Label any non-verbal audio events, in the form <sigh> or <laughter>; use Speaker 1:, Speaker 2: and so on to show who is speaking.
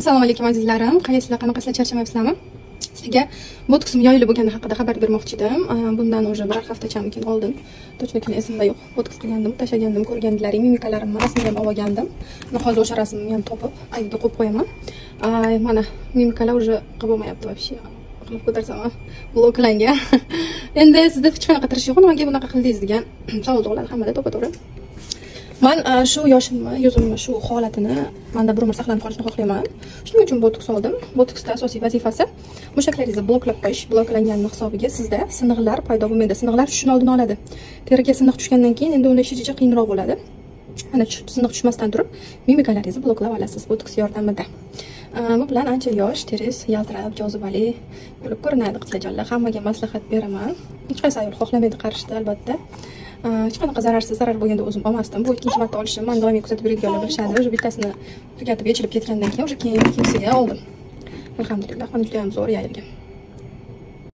Speaker 1: assalomu alaykum azizlarim. Qaysizlar qanaqasizlar charchamayapsizlarmi? Sizga botoksim yoyilib bo'lgani haqida xabar bermoqchi edim. Bundan уже bir haftachamkin oldin. Точно esimda yo'q. Botoks qilgandim tashlagandim ko'rgandilaring mimikalarimni rasmini ham olib olgandim hozir o'sha rasmni ham topib tagiga qo'yib qo'yaman. Mana mimikalar уже qilib bo'lmayapti вообще. Qilib ko'tarsam bloklangan <laughs> endi sizda hech qanaqa tirish yo'q nimaga bunaqa qildingiz degan <clears throat> savol tug'iladi. Hammada to'ppa to'g'ri man e, shu yoshimni yuzimni shu holatini manda bir umr saqlanib qolishini xohlayman. Shuning uchun botoks oldim. Botoksda asosiy vazifasi mushaklaringizni bloklab qo'yish bloklanganini hisobiga sizda siniqlar paydo bo'lmaydi. Siniqlar tushishini oldini oladi. Teriga siniq tushgandan keyin endi unda ishi qiyinroq bo'ladi. Mana siniq tushmasdan turib mimikalaringizni bloklab olasiz botoks yordamida. E, bu bilan ancha yosh teringiz yaltirab jozibali bo'lib ko'rinadi. Qizlarjonlar hammaga maslahat beraman. Hech qaysi ayol xohlamaydi qarishni albatta. Hech qanaqa zararsiz zarar bo'lganda o'zim olmasdim bu ikkinchi marta olishim man doimiy kuzatib yuradiganlar bilishadi уже bittasini tugatib yechilib ketgandan keyin уже keyin ikkinchisiga oldim alhamdulillah mana judayam zo'r yayilgan